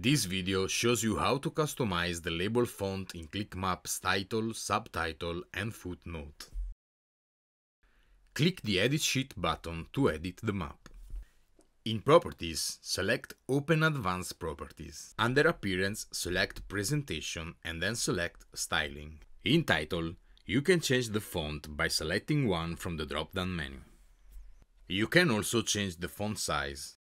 This video shows you how to customize the label font in Qlik map's title, subtitle and footnote. Click the Edit Sheet button to edit the map. In Properties, select Open Advanced Properties. Under Appearance, select Presentation and then select Styling. In Title, you can change the font by selecting one from the drop-down menu. You can also change the font size.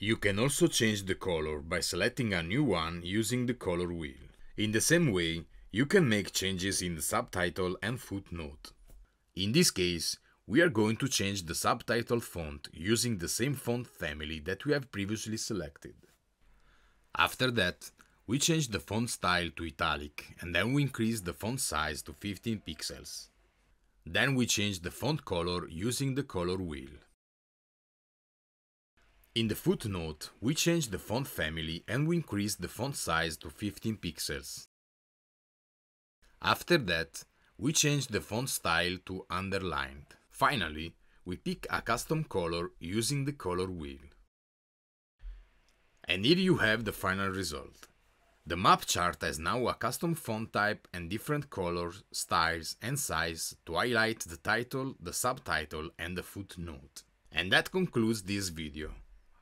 You can also change the color by selecting a new one using the color wheel. In the same way, you can make changes in the subtitle and footnote. In this case, we are going to change the subtitle font using the same font family that we have previously selected. After that, we change the font style to italic and then we increase the font size to 15 pixels. Then we change the font color using the color wheel. In the footnote, we change the font family and we increase the font size to 15 pixels. After that, we change the font style to underlined. Finally, we pick a custom color using the color wheel. And here you have the final result. The map chart has now a custom font type and different colors, styles and size to highlight the title, the subtitle and the footnote. And that concludes this video.